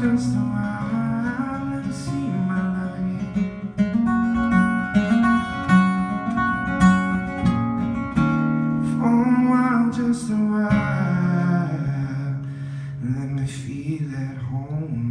just a while and see my life. For a while, just a while, let me feel at home.